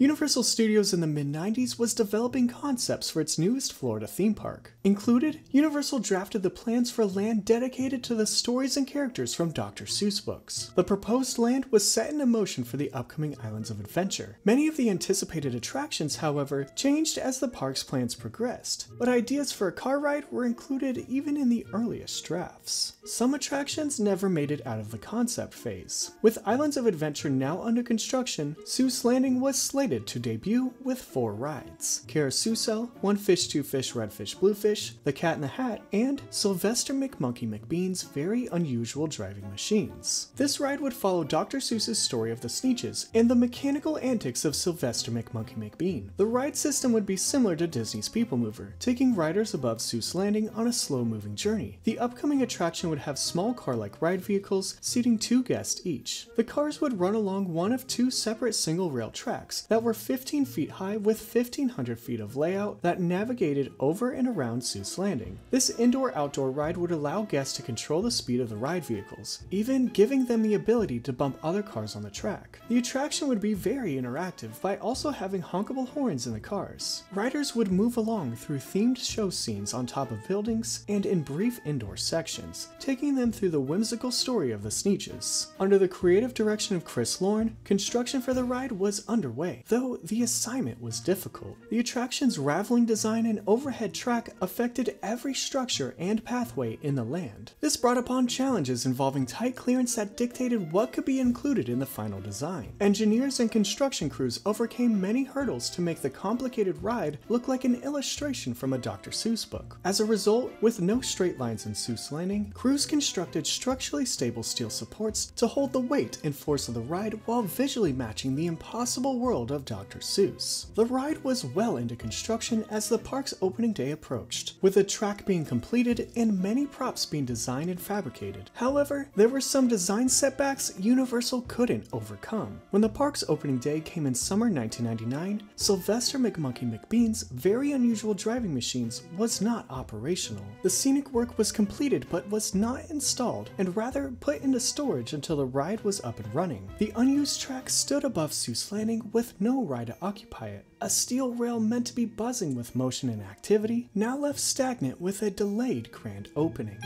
Universal Studios in the mid 90s was developing concepts for its newest Florida theme park. Included, Universal drafted the plans for land dedicated to the stories and characters from Dr. Seuss books. The proposed land was set in motion for the upcoming Islands of Adventure. Many of the anticipated attractions, however, changed as the park's plans progressed, but ideas for a car ride were included even in the earliest drafts. Some attractions never made it out of the concept phase. With Islands of Adventure now under construction, Seuss Landing was slated to debut with four rides. Carousel, One Fish, Two Fish, Red Fish, Blue Fish, The Cat in the Hat, and Sylvester McMonkey McBean's Very Unusual Driving Machines. This ride would follow Dr. Seuss's story of the Sneetches and the mechanical antics of Sylvester McMonkey McBean. The ride system would be similar to Disney's People Mover, taking riders above Seuss Landing on a slow-moving journey. The upcoming attraction would have small car-like ride vehicles seating two guests each. The cars would run along one of two separate single-rail tracks that were 15 feet high with 1500 feet of layout that navigated over and around Seuss Landing. This indoor-outdoor ride would allow guests to control the speed of the ride vehicles, even giving them the ability to bump other cars on the track. The attraction would be very interactive by also having honkable horns in the cars. Riders would move along through themed show scenes on top of buildings and in brief indoor sections, taking them through the whimsical story of the Sneetches. Under the creative direction of Chris Lorne, construction for the ride was underway, though the assignment was difficult. The attraction's raveling design and overhead track affected every structure and pathway in the land. This brought upon challenges involving tight clearance that dictated what could be included in the final design. Engineers and construction crews overcame many hurdles to make the complicated ride look like an illustration from a Dr. Seuss book. As a result, with no straight lines in Seuss Landing, crews constructed structurally stable steel supports to hold the weight and force of the ride while visually matching the impossible world of Dr. Seuss. The ride was well into construction as the park's opening day approached, with the track being completed and many props being designed and fabricated. However, there were some design setbacks Universal couldn't overcome. When the park's opening day came in summer 1999, Sylvester McMonkey McBean's very unusual driving machines was not operational. The scenic work was completed but was not installed and rather put into storage until the ride was up and running. The unused track stood above Seuss Landing with no ride to occupy it. A steel rail meant to be buzzing with motion and activity, now left stagnant with a delayed grand opening.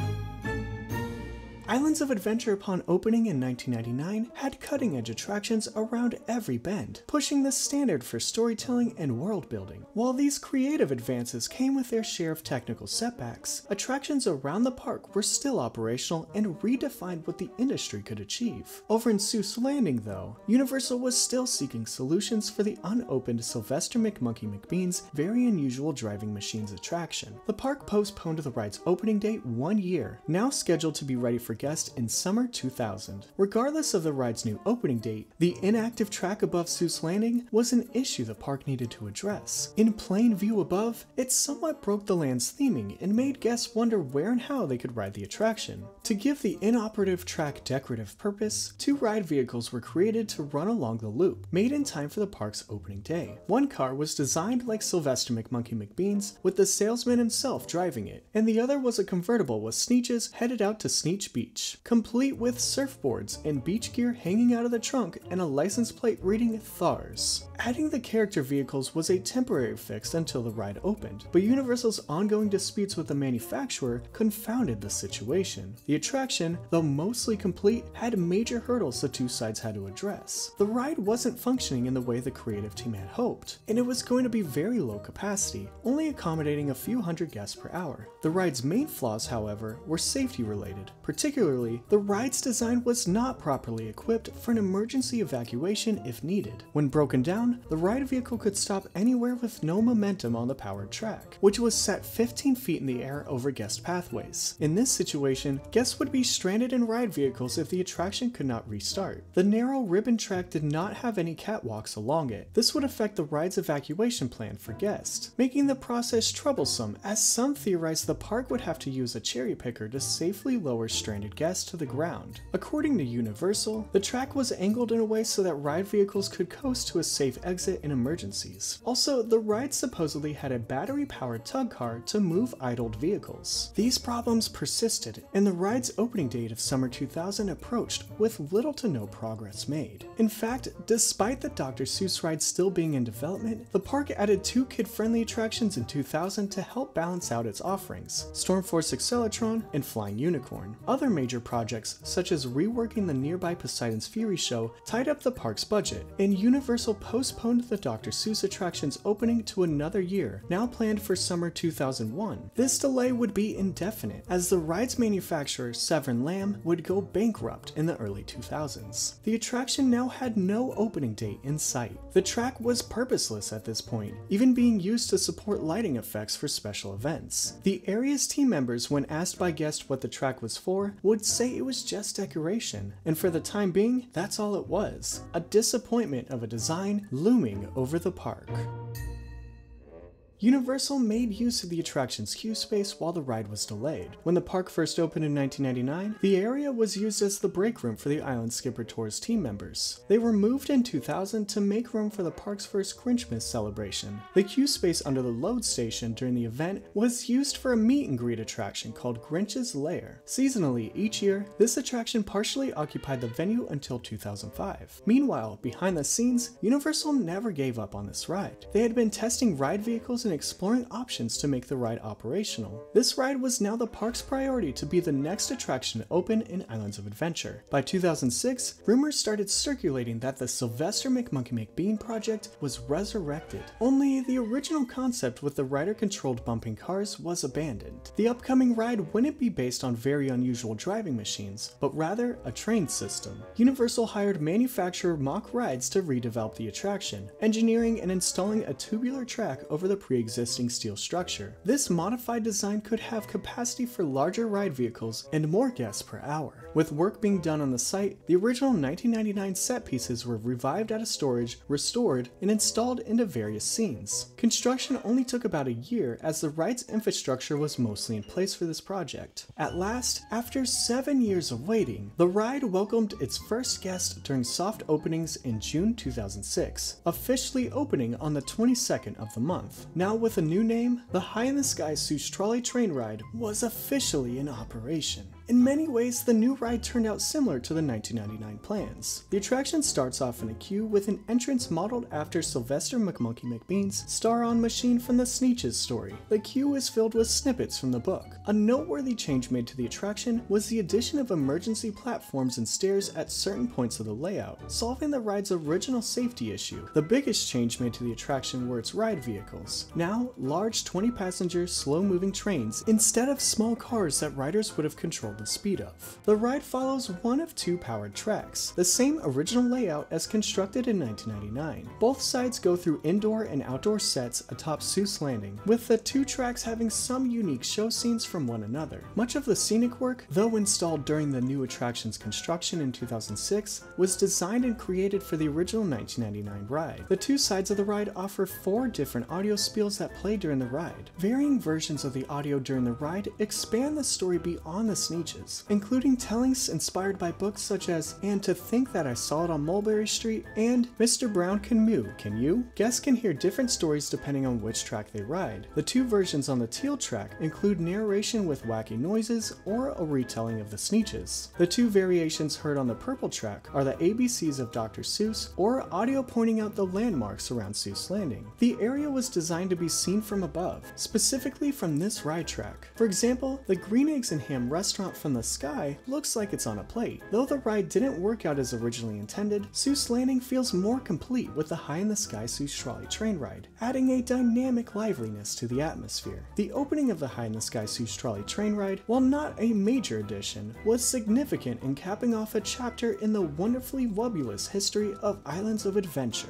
Islands of Adventure upon opening in 1999 had cutting edge attractions around every bend, pushing the standard for storytelling and world building. While these creative advances came with their share of technical setbacks, attractions around the park were still operational and redefined what the industry could achieve. Over in Seuss Landing, though, Universal was still seeking solutions for the unopened Sylvester McMonkey McBean's very unusual driving machines attraction. The park postponed the ride's opening date one year, now scheduled to be ready for guests in summer 2000. Regardless of the ride's new opening date, the inactive track above Seuss Landing was an issue the park needed to address. In plain view above, it somewhat broke the land's theming and made guests wonder where and how they could ride the attraction. To give the inoperative track decorative purpose, two ride vehicles were created to run along the loop, made in time for the park's opening day. One car was designed like Sylvester McMonkey McBean's, with the salesman himself driving it, and the other was a convertible with Sneetches headed out to Sneetch Beach beach, complete with surfboards and beach gear hanging out of the trunk and a license plate reading THARS. Adding the character vehicles was a temporary fix until the ride opened, but Universal's ongoing disputes with the manufacturer confounded the situation. The attraction, though mostly complete, had major hurdles the two sides had to address. The ride wasn't functioning in the way the creative team had hoped, and it was going to be very low capacity, only accommodating a few hundred guests per hour. The ride's main flaws, however, were safety related, particularly Particularly, the ride's design was not properly equipped for an emergency evacuation if needed. When broken down, the ride vehicle could stop anywhere with no momentum on the powered track, which was set 15 feet in the air over guest pathways. In this situation, guests would be stranded in ride vehicles if the attraction could not restart. The narrow ribbon track did not have any catwalks along it. This would affect the ride's evacuation plan for guests, making the process troublesome as some theorized the park would have to use a cherry picker to safely lower stranded guests to the ground. According to Universal, the track was angled in a way so that ride vehicles could coast to a safe exit in emergencies. Also, the ride supposedly had a battery-powered tug car to move idled vehicles. These problems persisted, and the ride's opening date of summer 2000 approached with little to no progress made. In fact, despite the Dr. Seuss ride still being in development, the park added two kid-friendly attractions in 2000 to help balance out its offerings, Stormforce Accelatron and Flying Unicorn. Other major projects, such as reworking the nearby Poseidon's Fury show, tied up the park's budget, and Universal postponed the Dr. Seuss attraction's opening to another year, now planned for summer 2001. This delay would be indefinite, as the ride's manufacturer, Severn Lamb, would go bankrupt in the early 2000s. The attraction now had no opening date in sight. The track was purposeless at this point, even being used to support lighting effects for special events. The area's team members, when asked by guests what the track was for, would say it was just decoration, and for the time being, that's all it was. A disappointment of a design looming over the park. Universal made use of the attraction's queue space while the ride was delayed. When the park first opened in 1999, the area was used as the break room for the Island Skipper Tours team members. They were moved in 2000 to make room for the park's first Grinchmas celebration. The queue space under the load station during the event was used for a meet and greet attraction called Grinch's Lair. Seasonally, each year, this attraction partially occupied the venue until 2005. Meanwhile, behind the scenes, Universal never gave up on this ride. They had been testing ride vehicles and exploring options to make the ride operational. This ride was now the park's priority to be the next attraction to open in Islands of Adventure. By 2006, rumors started circulating that the Sylvester McMonkey McBean project was resurrected. Only the original concept with the rider-controlled bumping cars was abandoned. The upcoming ride wouldn't be based on very unusual driving machines, but rather a train system. Universal hired manufacturer Mack Rides to redevelop the attraction, engineering and installing a tubular track over the pre existing steel structure. This modified design could have capacity for larger ride vehicles and more guests per hour. With work being done on the site, the original 1999 set pieces were revived out of storage, restored, and installed into various scenes. Construction only took about a year as the ride's infrastructure was mostly in place for this project. At last, after seven years of waiting, the ride welcomed its first guest during soft openings in June 2006, officially opening on the 22nd of the month. Now with a new name, the High in the Sky Seuss Trolley Train Ride was officially in operation. In many ways, the new ride turned out similar to the 1999 plans. The attraction starts off in a queue with an entrance modeled after Sylvester McMonkey McBean's Star-On machine from the Sneetches story. The queue is filled with snippets from the book. A noteworthy change made to the attraction was the addition of emergency platforms and stairs at certain points of the layout, solving the ride's original safety issue. The biggest change made to the attraction were its ride vehicles. Now, large 20-passenger, slow-moving trains instead of small cars that riders would have controlled the speed of. The ride follows one of two powered tracks, the same original layout as constructed in 1999. Both sides go through indoor and outdoor sets atop Seuss Landing, with the two tracks having some unique show scenes from one another. Much of the scenic work, though installed during the new attraction's construction in 2006, was designed and created for the original 1999 ride. The two sides of the ride offer four different audio spiels that play during the ride. Varying versions of the audio during the ride expand the story beyond the sneak including tellings inspired by books such as And to Think That I Saw It on Mulberry Street and Mr. Brown Can Moo, Can You? Guests can hear different stories depending on which track they ride. The two versions on the teal track include narration with wacky noises or a retelling of the Sneetches. The two variations heard on the purple track are the ABCs of Dr. Seuss or audio pointing out the landmarks around Seuss Landing. The area was designed to be seen from above, specifically from this ride track. For example, the Green Eggs and Ham restaurant from the sky looks like it's on a plate. Though the ride didn't work out as originally intended, Seuss Landing feels more complete with the High in the Sky Seuss Trolley train ride, adding a dynamic liveliness to the atmosphere. The opening of the High in the Sky Seuss Trolley train ride, while not a major addition, was significant in capping off a chapter in the wonderfully wobulous history of Islands of Adventure.